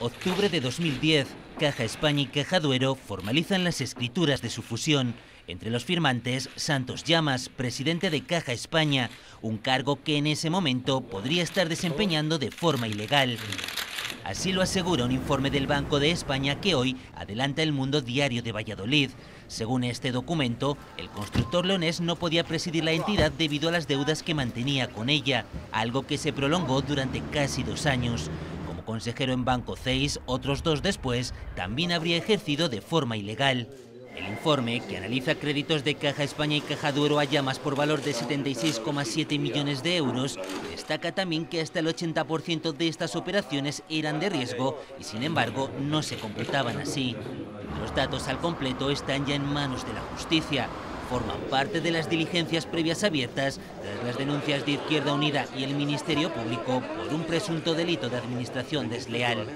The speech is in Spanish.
Octubre de 2010, Caja España y Caja Duero formalizan las escrituras de su fusión. Entre los firmantes, Santos Llamas, presidente de Caja España, un cargo que en ese momento podría estar desempeñando de forma ilegal. Así lo asegura un informe del Banco de España que hoy adelanta el Mundo Diario de Valladolid. Según este documento, el constructor leonés no podía presidir la entidad debido a las deudas que mantenía con ella, algo que se prolongó durante casi dos años consejero en Banco CEIS, otros dos después, también habría ejercido de forma ilegal. El informe, que analiza créditos de Caja España y Caja Duero a llamas por valor de 76,7 millones de euros, destaca también que hasta el 80% de estas operaciones eran de riesgo y sin embargo no se completaban así. Los datos al completo están ya en manos de la justicia forman parte de las diligencias previas abiertas tras las denuncias de Izquierda Unida y el Ministerio Público por un presunto delito de administración desleal.